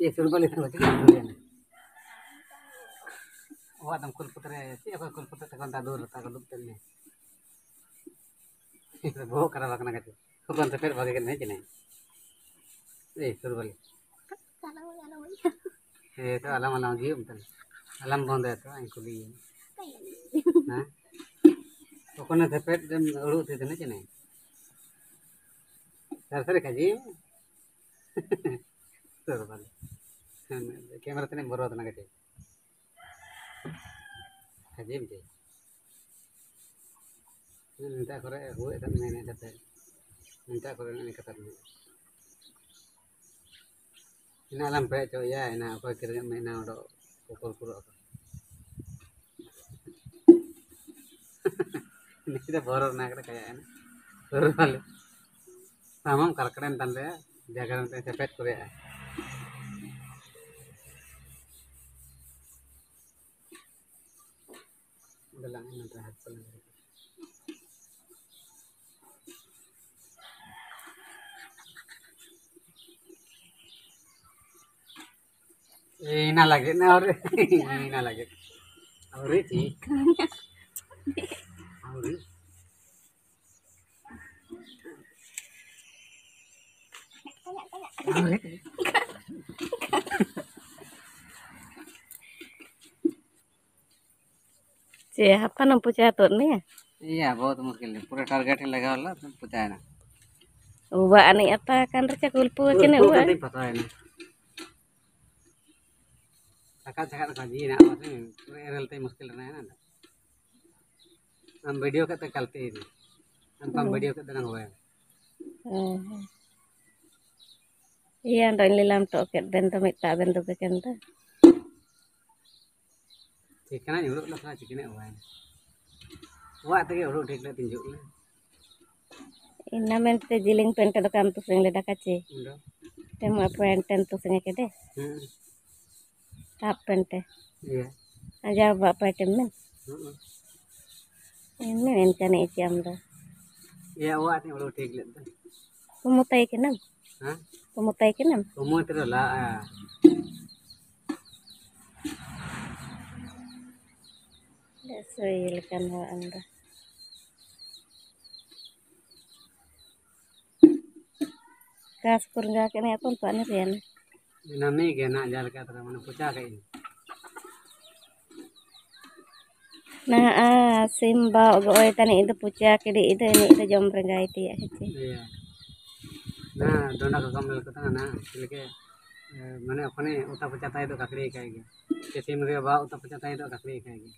ये सुरबल इतना बच्चे क्या बोले ना वो आदम कुल पुत्र है सी apa कुल पुत्र तक अंता दूर तक लुप तने itu bawa kara bakna kate bukan seper bagi kan aja nih eh surbal eh itu alam alam dia betul alam bond itu yang kuliah Hah? Pokoknya seper dan urut itu aja nih Sar-sar kaji surbal kamera tene boro tena kate kaji mte minta kore huwe kan mene kate minta kore ini kata ina alam pe cho ya ina apa kira lang, inadrahat ko lang. Inalagay na ori. Inalagay. Ori. Ori. Ori. sih. Ori. Ori. Siapa nampu catur nih? Iya, बहुत मुश्किल है पूरा टारगेट ही लगा वाला तो पता है ना Uwa ani apa kan reca kulpu kene Kulpu uwa. kan नहीं पता है ना cakap cakap का जी ना माने पूरा एरलते मुश्किल रहना है ना हम वीडियो का तो चलते ही नहीं हम हम वीडियो का तो ना हुआ है Iya ndong lilam toket bento mita bento bekenta. ठीक है ना Cikena nyuruk lah kena cikena uan. Wah tadi uruk dek lah tinjuk lah. Inna men te jiling pente do kam tu sing le dakaci. Te ma pente tu sing e kede. Tap pente. Iya. Aja ba pente men. Ini rencana itu amra. Ya, awak ni uruk dek lah. Pemutai kenam. Hah? Pemutai kenam. Pemutai lah. Desoi lekan wa anda. Kas kurga kene akon pani rian. nami jalan ke atas mana pucah kayak ini. Nah, ah, simba ogo oi tani itu puja kiri itu ini itu jom rengai ti ya iya. Nah dona ke tengah nah silke mana apa nih uta pucah tay itu kakri kayak gitu kesim ria ba uta pucah tay itu kakri kayak gitu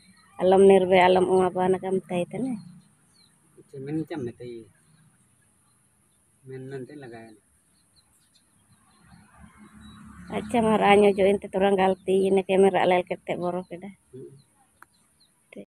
Alam nirbe alam uma bana kam tai tene. min jam में तई min nanti लगाया Acha mar anyo jo inte torang galti ne kamera lel kete boro keda. हम्म